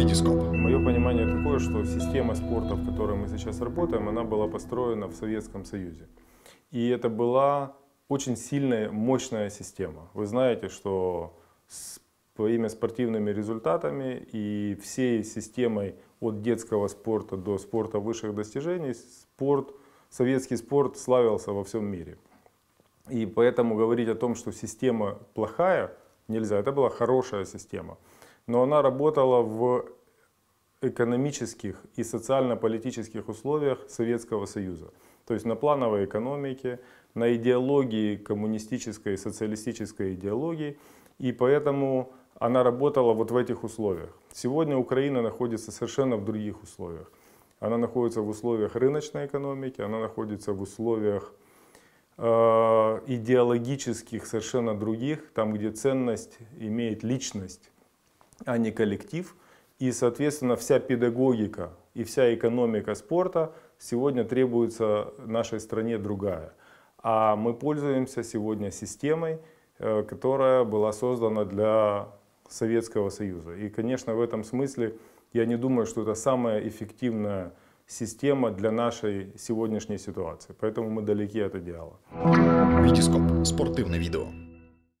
Витископ. Мое понимание такое, что система спорта, в которой мы сейчас работаем, она была построена в Советском Союзе. И это была очень сильная, мощная система. Вы знаете, что своими спортивными результатами и всей системой от детского спорта до спорта высших достижений, спорт, советский спорт славился во всем мире. И поэтому говорить о том, что система плохая, нельзя. Это была хорошая система. Но она работала в экономических и социально-политических условиях Советского Союза. То есть на плановой экономике, на идеологии коммунистической социалистической идеологии. И поэтому она работала вот в этих условиях. Сегодня Украина находится совершенно в других условиях. Она находится в условиях рыночной экономики, она находится в условиях э, идеологических совершенно других, там где ценность имеет личность, а не коллектив. И, соответственно, вся педагогика и вся экономика спорта сегодня требуется нашей стране другая. А мы пользуемся сегодня системой, э, которая была создана для Советского Союза. И, конечно, в этом смысле я не думаю, что это самая эффективная система для нашей сегодняшней ситуации. Поэтому мы далеки от идеала. Витископ. Спортивне відео.